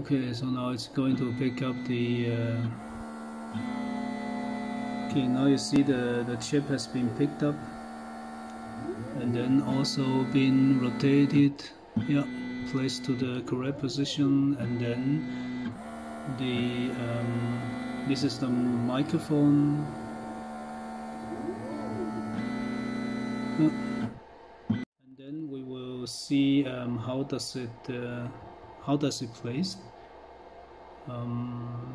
okay so now it's going to pick up the uh, okay now you see the the chip has been picked up and then also been rotated yeah placed to the correct position and then the um, this is the microphone. And then we will see um, how does it uh, how does it place? Um,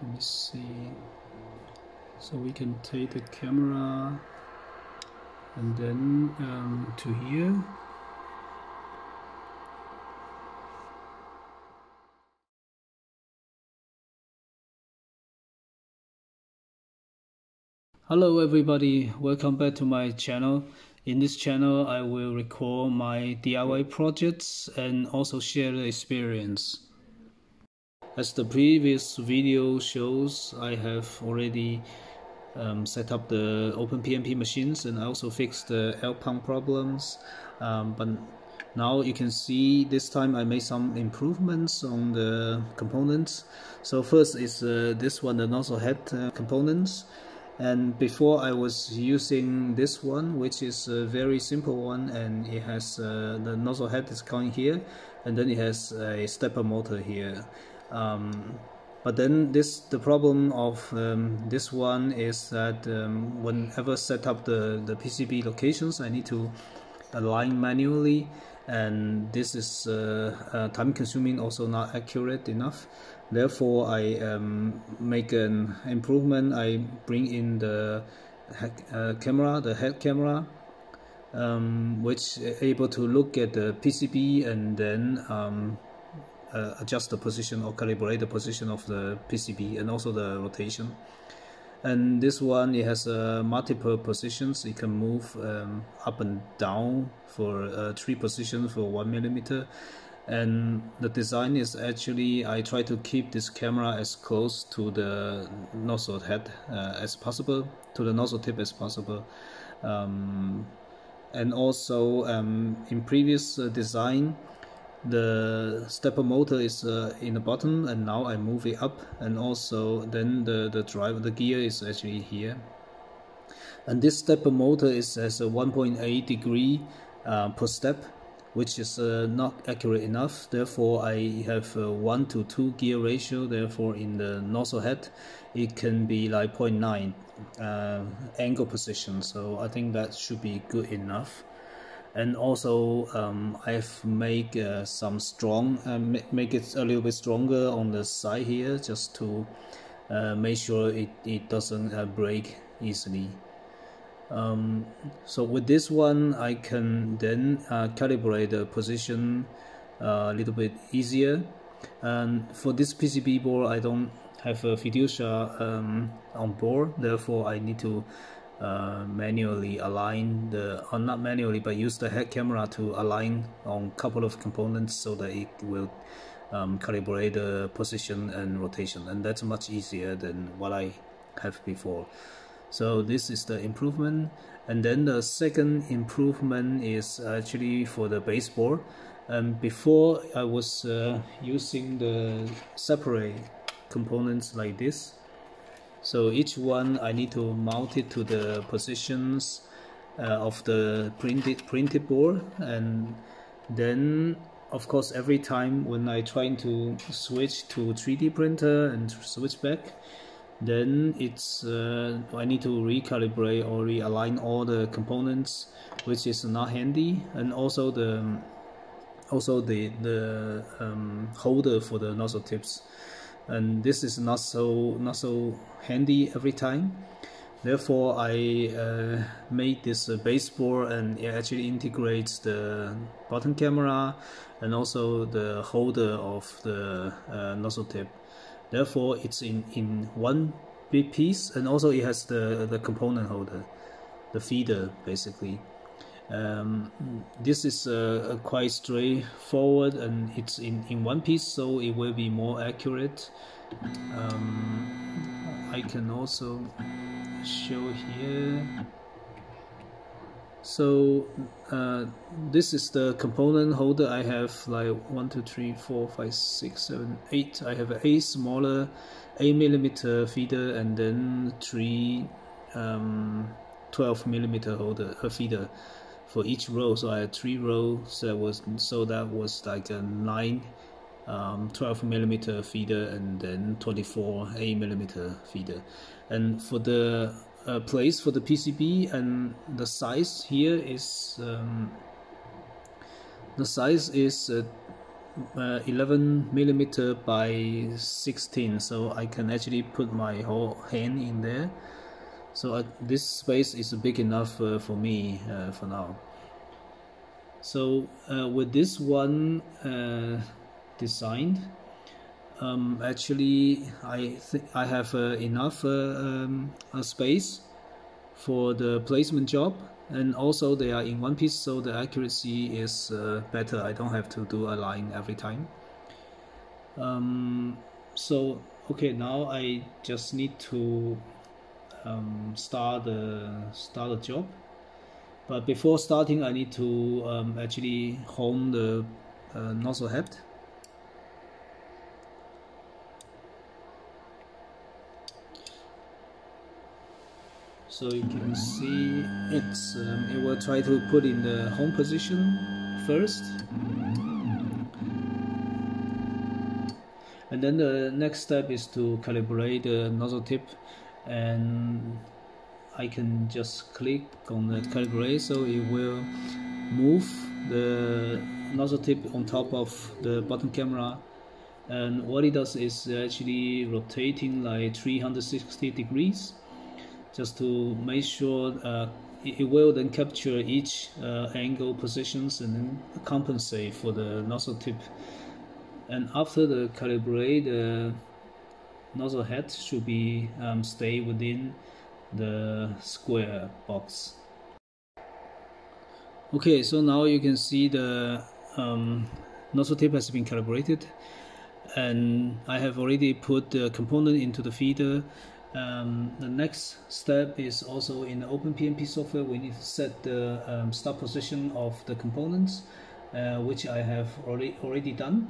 let me see. So we can take the camera and then um, to here. Hello everybody, welcome back to my channel. In this channel I will record my DIY projects and also share the experience. As the previous video shows, I have already um, set up the OpenPNP machines and I also fixed the L pump problems. Um, but now you can see this time I made some improvements on the components. So first is uh, this one, the nozzle head uh, components. And before I was using this one, which is a very simple one, and it has uh, the nozzle head is coming here, and then it has a stepper motor here. Um, but then this the problem of um, this one is that um, whenever set up the, the PCB locations I need to align manually and this is uh, uh, time consuming also not accurate enough. Therefore I um, make an improvement. I bring in the uh, camera the head camera um, which able to look at the PCB and then um, uh, adjust the position or calibrate the position of the PCB and also the rotation and this one it has uh, multiple positions. It can move um, up and down for uh, three positions for one millimeter. And the design is actually I try to keep this camera as close to the nozzle head uh, as possible to the nozzle tip as possible. Um, and also um, in previous uh, design the stepper motor is uh, in the bottom and now I move it up and also then the, the drive the gear is actually here. And this stepper motor is as a 1.8 degree uh, per step which is uh, not accurate enough. Therefore I have a 1 to 2 gear ratio. Therefore in the nozzle head it can be like 0.9 uh, angle position. So I think that should be good enough and also um, I've made uh, some strong uh, make it a little bit stronger on the side here just to uh, make sure it, it doesn't uh, break easily. Um, so with this one I can then uh, calibrate the position uh, a little bit easier. And for this PCB board I don't have a fiducia um, on board. Therefore I need to uh, manually align the or not manually but use the head camera to align on couple of components so that it will um, calibrate the position and rotation. And that's much easier than what I have before. So this is the improvement. And then the second improvement is actually for the baseboard. And before I was uh, using the separate components like this so each one I need to mount it to the positions uh, of the printed printed board. And then of course every time when I try to switch to 3D printer and switch back then it's uh, I need to recalibrate or realign all the components which is not handy. And also the also the the um, holder for the nozzle tips and this is not so not so handy every time. Therefore I uh, made this uh, baseboard and it actually integrates the bottom camera and also the holder of the uh, nozzle tip therefore it's in in one big piece and also it has the the component holder the feeder basically um, this is uh, quite straightforward and it's in, in one piece so it will be more accurate. Um, I can also show here. So uh, this is the component holder. I have like one two three four five six seven eight. I have a smaller 8 millimeter feeder and then three um, 12 millimeter holder a feeder for each row so I had three rows. That was so that was like a 9 um, 12 millimeter feeder and then 24 8 millimeter feeder. And for the uh, place for the PCB and the size here is um, the size is uh, uh, 11 millimeter by 16 so I can actually put my whole hand in there so uh, this space is big enough uh, for me uh, for now. So uh, with this one uh, designed um, actually I think I have enough um, space for the placement job and also they are in one piece so the accuracy is uh, better. I don't have to do a line every time. Um, so okay now I just need to um, start the start the job. But before starting I need to um, actually home the uh, nozzle head so you can see it's um, it will try to put in the home position first. And then the next step is to calibrate the nozzle tip and I can just click on the calibrate so it will move the nozzle tip on top of the bottom camera and what it does is actually rotating like 360 degrees just to make sure uh, it, will then capture each uh, angle positions and then compensate for the nozzle tip. And after the calibrate, the nozzle head should be um, stay within the square box. Okay, so now you can see the um, nozzle tip has been calibrated and I have already put the component into the feeder um, the next step is also in the OpenPNP software, we need to set the um, start position of the components, uh, which I have already, already done.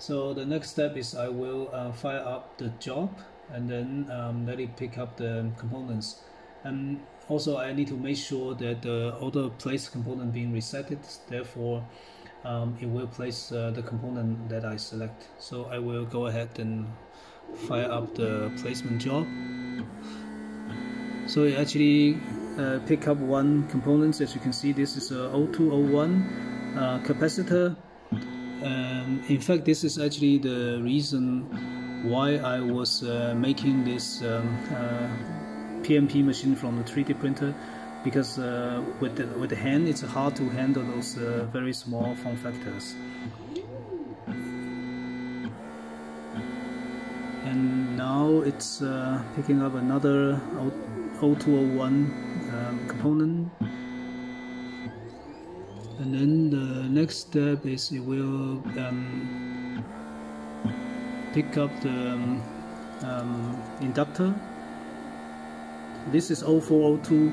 So the next step is I will uh, fire up the job and then um, let it pick up the components. And also I need to make sure that the auto place component being resetted, therefore um, it will place uh, the component that I select. So I will go ahead and fire up the placement job so it actually uh, pick up one component as you can see this is a 0201 uh, capacitor um, in fact this is actually the reason why I was uh, making this um, PNP uh, machine from the 3D printer because uh, with, the, with the hand it's hard to handle those uh, very small form factors. And now it's uh, picking up another 0201 um, component and then the next step is it will um, pick up the um, um inductor. This is 0402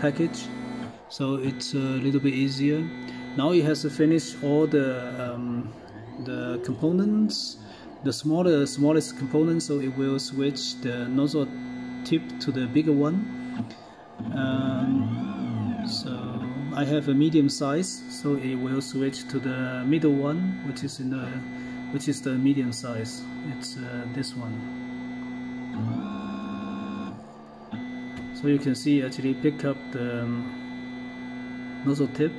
package so it's a little bit easier. Now it has to finish all the um, the components the smaller smallest component so it will switch the nozzle tip to the bigger one. Um, so I have a medium size so it will switch to the middle one which is in the which is the medium size. It's uh, this one. So you can see actually pick up the um, nozzle tip.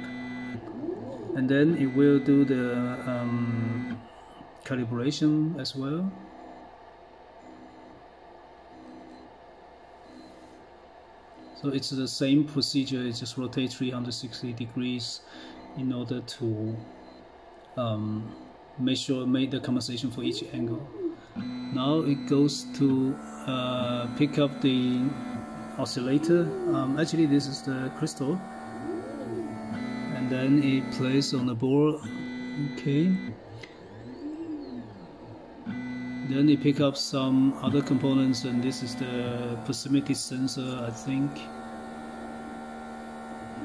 And then it will do the um, calibration as well. So it's the same procedure, it just rotate 360 degrees in order to um, make sure make the compensation for each angle. Now it goes to uh, pick up the oscillator. Um, actually this is the crystal. And then it plays on the board. Okay then they pick up some other components and this is the proximity sensor I think.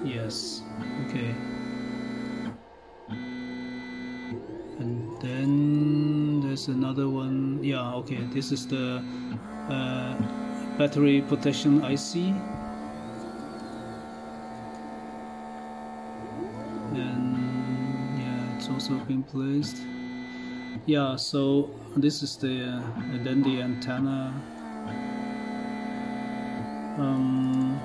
Yes okay. And then there's another one. Yeah okay this is the uh, battery protection IC and yeah it's also been placed yeah so this is the uh, then the antenna. Um,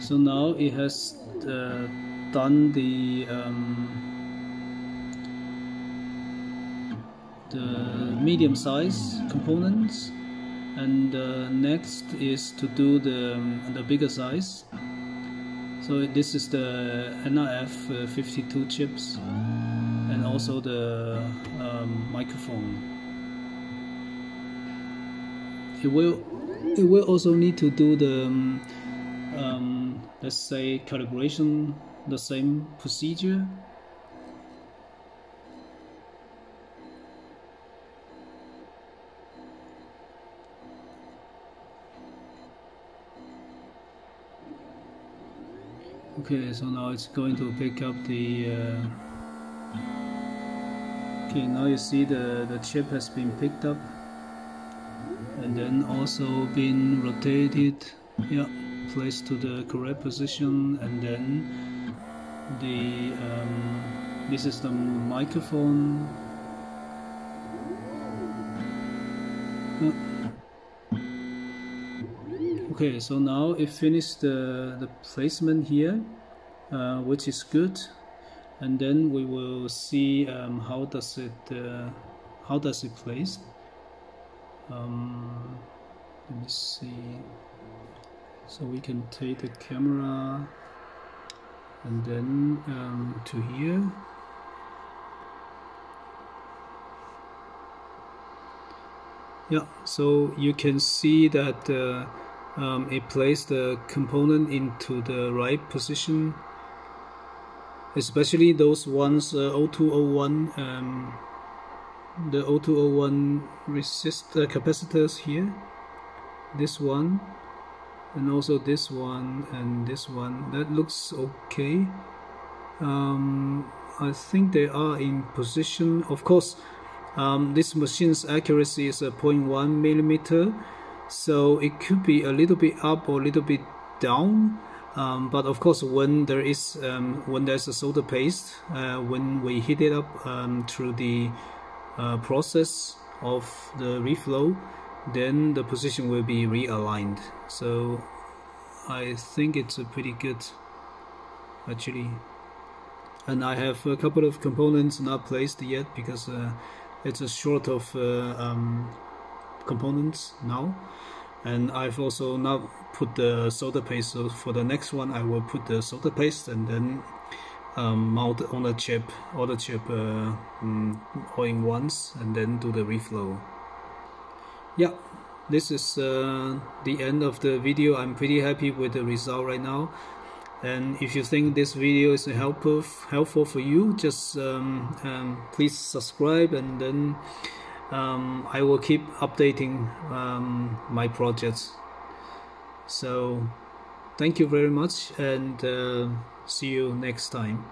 so now it has uh, done the um, the medium size components and uh, next is to do the, um, the bigger size. So this is the NRF uh, 52 chips and also the um, microphone. It will it will also need to do the um, um, let's say calibration the same procedure okay so now it's going to pick up the uh, okay now you see the the chip has been picked up and then also been rotated yeah placed to the correct position and then the um, this is the microphone okay so now it finished the, the placement here uh, which is good. And then we will see um, how does it uh, how does it place. Um, let me see. So we can take the camera and then um, to here. Yeah so you can see that uh, um, it placed the component into the right position especially those ones uh, 0201 um, the 0201 resist uh, capacitors here. This one and also this one and this one. That looks okay. Um, I think they are in position. Of course um, this machine's accuracy is a 0.1 millimeter so it could be a little bit up or a little bit down um, but of course when there is um, when there's a solder paste uh, when we heat it up um, through the uh, process of the reflow then the position will be realigned. So I think it's a pretty good actually. And I have a couple of components not placed yet because uh, it's a short of uh, um, components now. And I've also now put the solder paste so for the next one I will put the solder paste and then um, mount on the chip or the chip uh, um, all in once and then do the reflow. Yeah this is uh, the end of the video. I'm pretty happy with the result right now. And if you think this video is helpful helpful for you just um, um, please subscribe and then um, I will keep updating um, my projects. So thank you very much and uh, see you next time